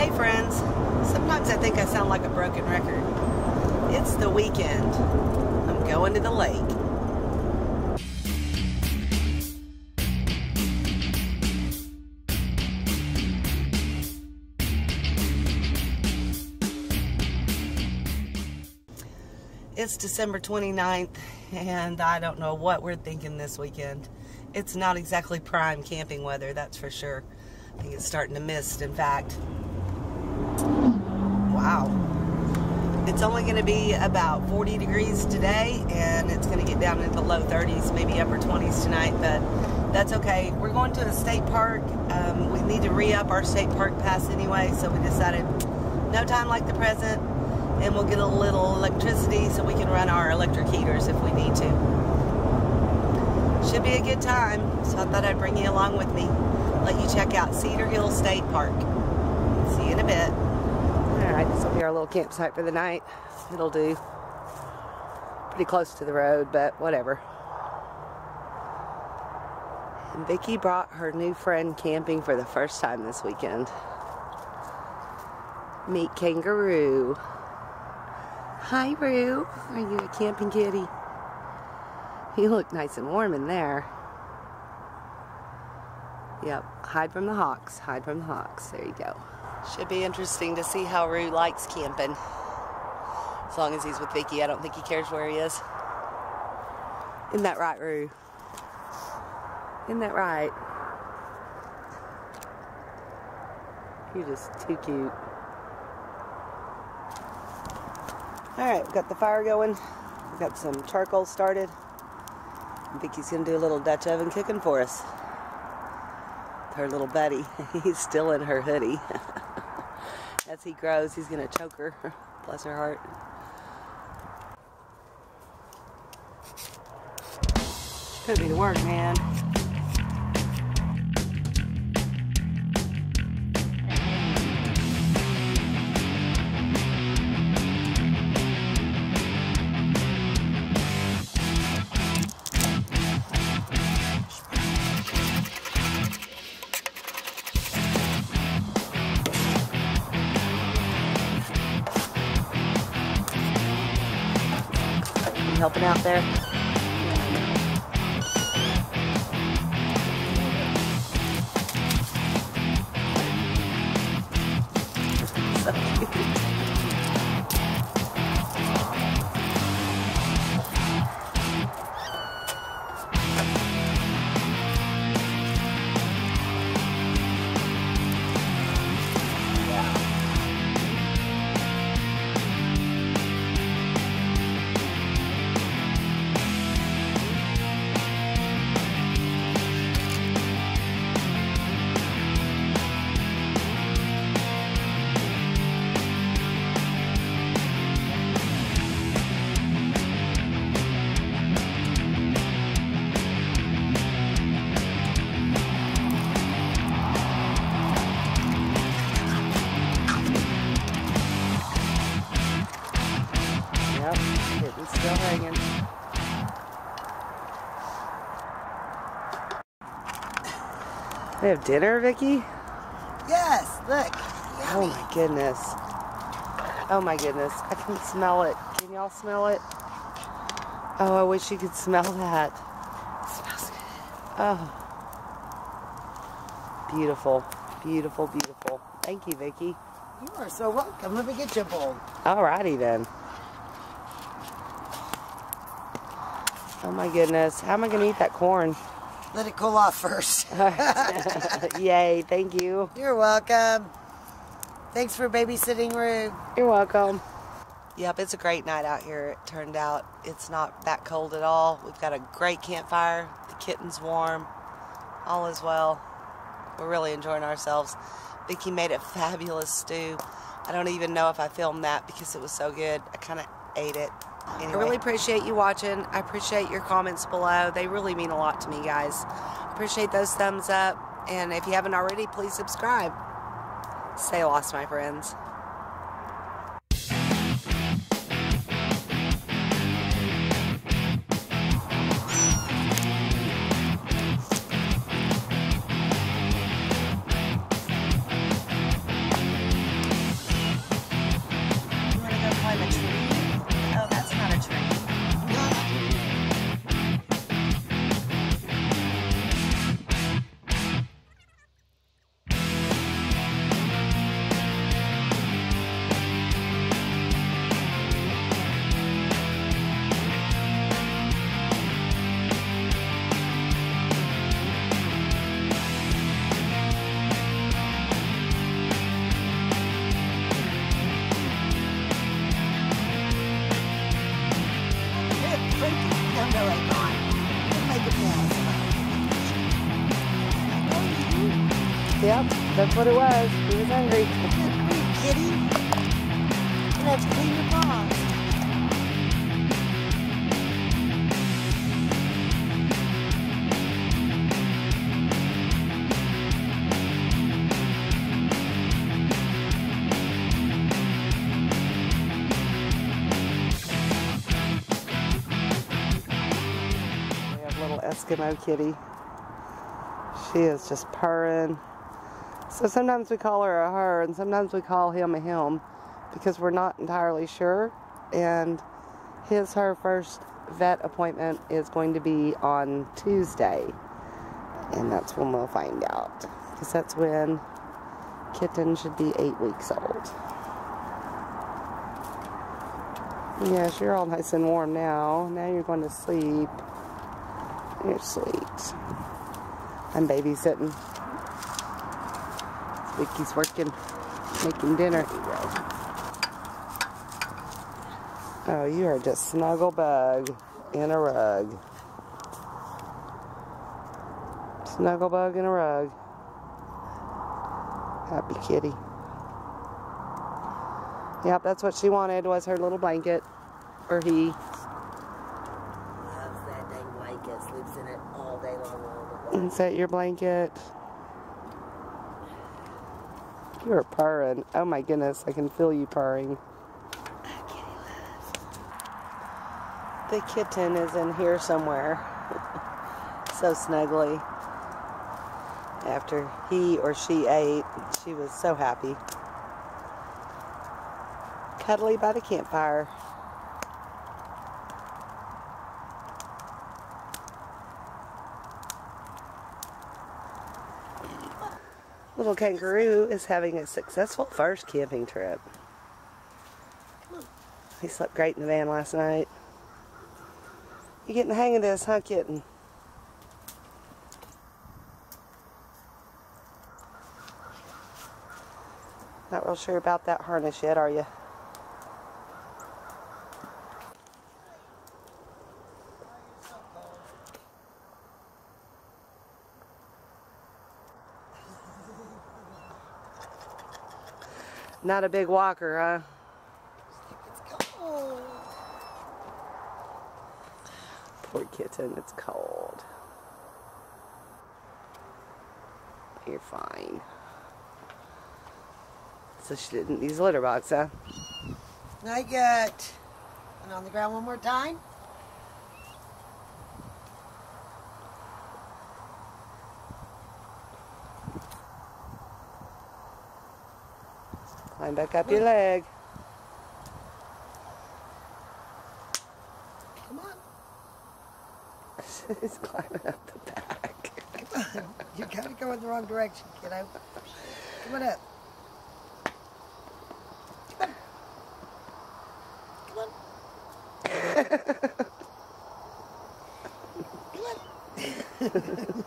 Hey friends, sometimes I think I sound like a broken record. It's the weekend. I'm going to the lake. It's December 29th, and I don't know what we're thinking this weekend. It's not exactly prime camping weather, that's for sure. I think it's starting to mist, in fact. Wow. It's only going to be about 40 degrees today, and it's going to get down into the low 30s, maybe upper 20s tonight, but that's okay. We're going to a state park. Um, we need to re up our state park pass anyway, so we decided no time like the present, and we'll get a little electricity so we can run our electric heaters if we need to. Should be a good time, so I thought I'd bring you along with me. Let you check out Cedar Hill State Park. See you in a bit. Alright, this will be our little campsite for the night. It'll do. Pretty close to the road, but whatever. And Vicky brought her new friend camping for the first time this weekend. Meet Kangaroo. Hi, Roo. Are you a camping kitty? You look nice and warm in there. Yep, hide from the hawks. Hide from the hawks. There you go. Should be interesting to see how Roo likes camping. As long as he's with Vicky, I don't think he cares where he is. Isn't that right, Roo? Isn't that right? You're just too cute. Alright, we've got the fire going. We've got some charcoal started. Vicky's gonna do a little Dutch oven cooking for us. Her little buddy. He's still in her hoodie. As he grows, he's gonna choke her. Bless her heart. Put me to work, man. Helping out there? Have dinner, Vicky? Yes, look. Oh my goodness. Oh my goodness. I can smell it. Can y'all smell it? Oh, I wish you could smell that. smells good. Oh. Beautiful. Beautiful, beautiful. Thank you, Vicky. You are so welcome. Let me get you a bowl. Alrighty then. Oh my goodness. How am I going to eat that corn? Let it cool off first. Yay, thank you. You're welcome. Thanks for babysitting, Roo. You're welcome. Yep, it's a great night out here. It turned out it's not that cold at all. We've got a great campfire. The kitten's warm. All is well. We're really enjoying ourselves. Vicky made a fabulous stew. I don't even know if I filmed that because it was so good. I kind of ate it. Anyway. I really appreciate you watching. I appreciate your comments below. They really mean a lot to me, guys. Appreciate those thumbs up. And if you haven't already, please subscribe. Stay lost, my friends. That's what it was. He was hungry. kitty. To clean your paws. Little Eskimo kitty. She is just purring. So sometimes we call her a her and sometimes we call him a him because we're not entirely sure. And his her first vet appointment is going to be on Tuesday. And that's when we'll find out. Because that's when kitten should be eight weeks old. Yes, you're all nice and warm now. Now you're going to sleep. You're sweet. I'm babysitting. Vicky's working, making dinner. Oh, you are just snuggle bug in a rug. Snuggle bug in a rug. Happy kitty. Yep, that's what she wanted was her little blanket. Or he. Loves that dang blanket. Sleeps in it all day long. Is that your blanket? You are purring. Oh my goodness, I can feel you purring. The kitten is in here somewhere. so snuggly. After he or she ate, she was so happy. Cuddly by the campfire. Little kangaroo is having a successful first camping trip. He slept great in the van last night. You getting the hang of this, huh, kitten? Not real sure about that harness yet, are you? Not a big walker, huh? Poor kitten, it's cold. You're fine. So she didn't use a litter box, huh? Not yet. And on the ground one more time. Climb back up your leg. Come on. She's climbing up the back. You gotta go in the wrong direction, kiddo. Come on up. Come on. Come on. Come on.